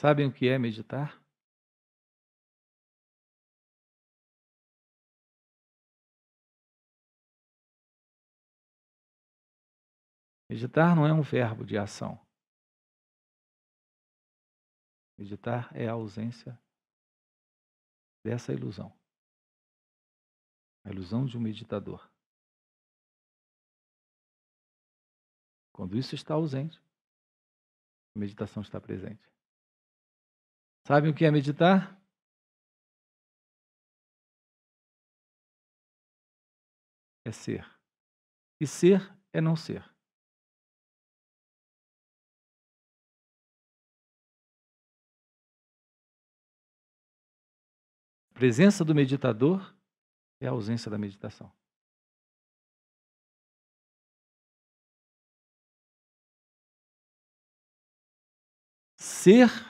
Sabem o que é meditar? Meditar não é um verbo de ação. Meditar é a ausência dessa ilusão. A ilusão de um meditador. Quando isso está ausente, a meditação está presente. Sabem o que é meditar? É ser. E ser é não ser. A presença do meditador é a ausência da meditação. Ser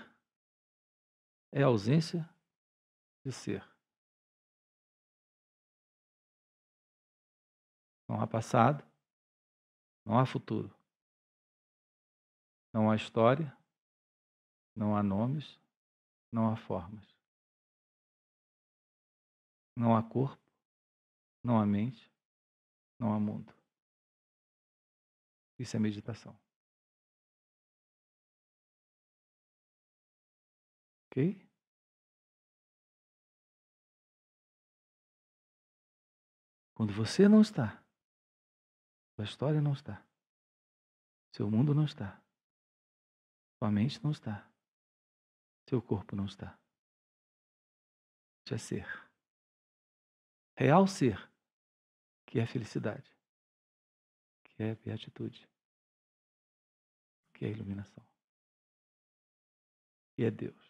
é a ausência de ser. Não há passado, não há futuro. Não há história, não há nomes, não há formas. Não há corpo, não há mente, não há mundo. Isso é meditação. Ok? Quando você não está, sua história não está, seu mundo não está, sua mente não está, seu corpo não está. Isso é ser. Real ser, que é felicidade, que é beatitude, que é iluminação, que é Deus.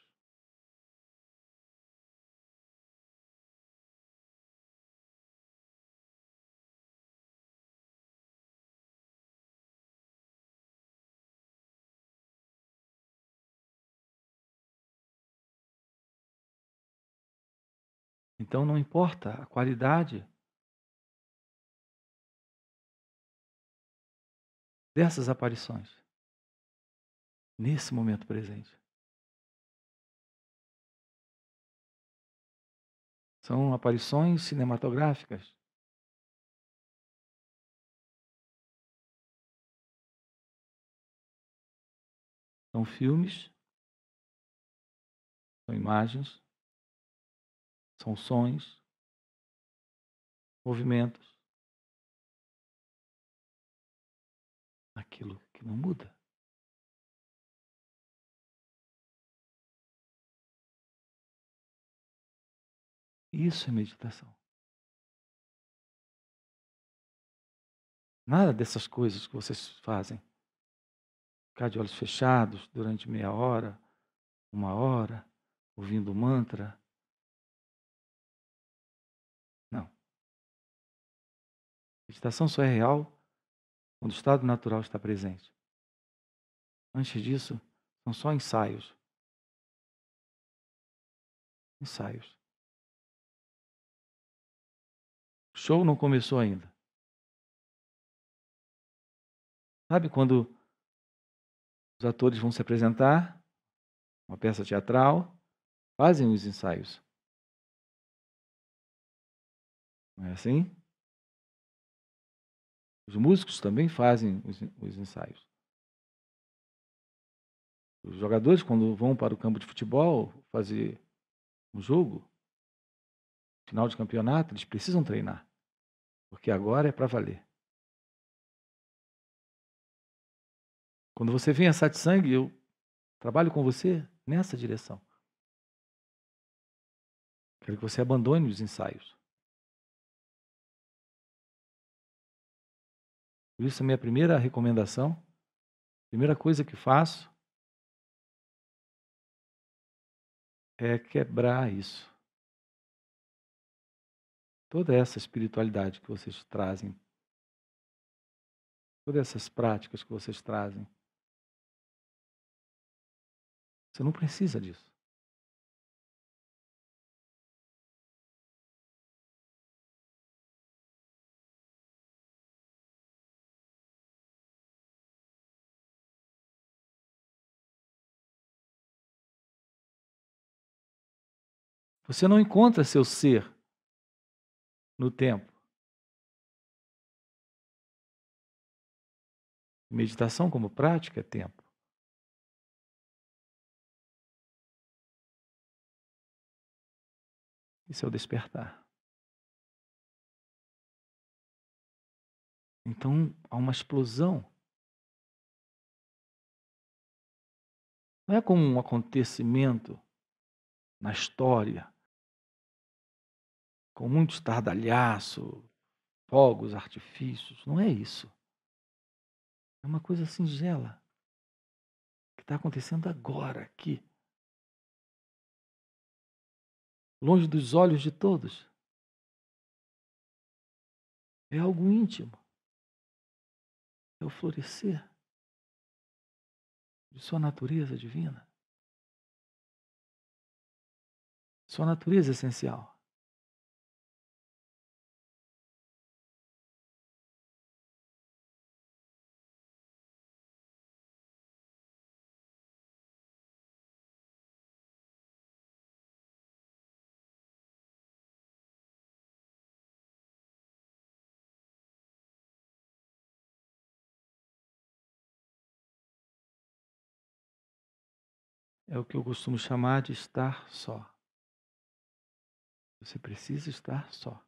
Então não importa a qualidade dessas aparições nesse momento presente. São aparições cinematográficas. São filmes, são imagens são sons, movimentos. Aquilo que não muda. Isso é meditação. Nada dessas coisas que vocês fazem. Ficar de olhos fechados durante meia hora, uma hora, ouvindo mantra, Meditação só é real quando o estado natural está presente. Antes disso, são só ensaios. Ensaios. O show não começou ainda. Sabe quando os atores vão se apresentar, uma peça teatral, fazem os ensaios. Não é assim? Os músicos também fazem os, os ensaios. Os jogadores, quando vão para o campo de futebol fazer um jogo, final de campeonato, eles precisam treinar. Porque agora é para valer. Quando você vem a satsang, eu trabalho com você nessa direção. Quero que você abandone os ensaios. Por isso, a minha primeira recomendação, primeira coisa que faço é quebrar isso. Toda essa espiritualidade que vocês trazem, todas essas práticas que vocês trazem. Você não precisa disso. Você não encontra seu ser no tempo. Meditação como prática é tempo. Isso é o despertar. Então há uma explosão. Não é como um acontecimento na história, com muito estardalhaço, fogos, artifícios. Não é isso. É uma coisa singela que está acontecendo agora, aqui. Longe dos olhos de todos. É algo íntimo. É o florescer de sua natureza divina. Sua natureza essencial. É o que eu costumo chamar de estar só. Você precisa estar só.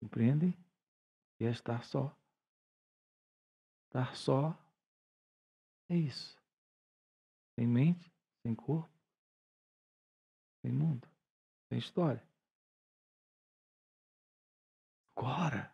Compreendem? E é estar só. Estar só é isso. Sem mente, sem corpo, sem mundo, sem história. Agora,